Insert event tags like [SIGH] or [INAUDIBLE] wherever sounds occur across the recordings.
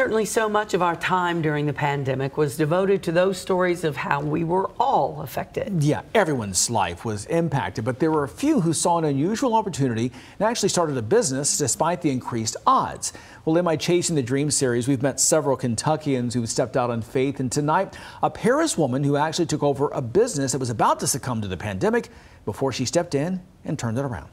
Certainly, so much of our time during the pandemic was devoted to those stories of how we were all affected. Yeah, everyone's life was impacted, but there were a few who saw an unusual opportunity and actually started a business despite the increased odds. Well, in my Chasing the Dream series, we've met several Kentuckians who stepped out on faith, and tonight, a Paris woman who actually took over a business that was about to succumb to the pandemic before she stepped in and turned it around.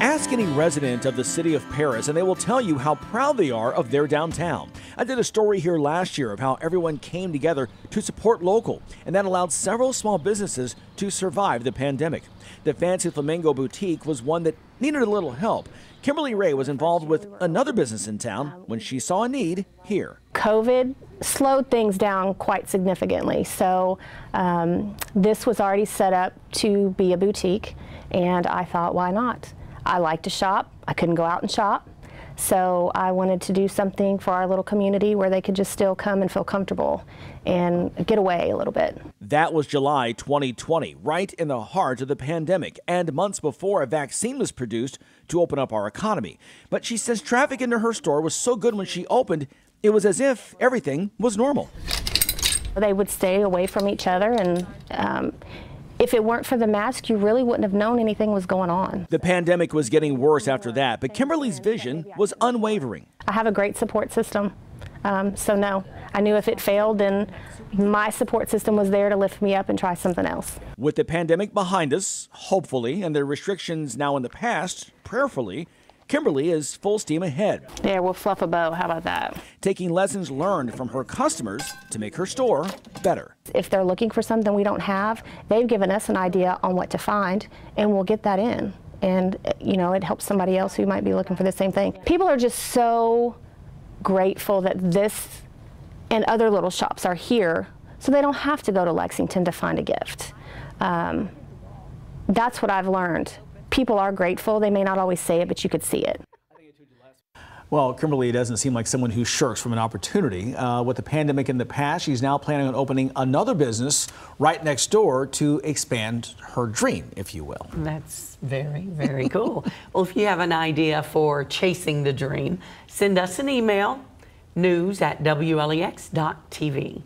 Ask any resident of the city of Paris, and they will tell you how proud they are of their downtown. I did a story here last year of how everyone came together to support local, and that allowed several small businesses to survive the pandemic. The Fancy Flamingo Boutique was one that needed a little help. Kimberly Ray was involved with another business in town when she saw a need here. COVID slowed things down quite significantly, so um, this was already set up to be a boutique, and I thought, why not? I like to shop. I couldn't go out and shop. So I wanted to do something for our little community where they could just still come and feel comfortable and get away a little bit. That was July 2020, right in the heart of the pandemic, and months before a vaccine was produced to open up our economy. But she says traffic into her store was so good when she opened, it was as if everything was normal. They would stay away from each other and um, if it weren't for the mask, you really wouldn't have known anything was going on. The pandemic was getting worse after that, but Kimberly's vision was unwavering. I have a great support system. Um, so, no, I knew if it failed, then my support system was there to lift me up and try something else. With the pandemic behind us, hopefully, and the restrictions now in the past, prayerfully, Kimberly is full steam ahead. Yeah, we'll fluff a bow. How about that? Taking lessons learned from her customers to make her store better. If they're looking for something we don't have, they've given us an idea on what to find, and we'll get that in. And, you know, it helps somebody else who might be looking for the same thing. People are just so grateful that this and other little shops are here so they don't have to go to Lexington to find a gift. Um, that's what I've learned people are grateful. They may not always say it, but you could see it. Well, Kimberly doesn't seem like someone who shirks from an opportunity. Uh, with the pandemic in the past, she's now planning on opening another business right next door to expand her dream, if you will. That's very, very [LAUGHS] cool. Well, if you have an idea for chasing the dream, send us an email news at WLEX.tv.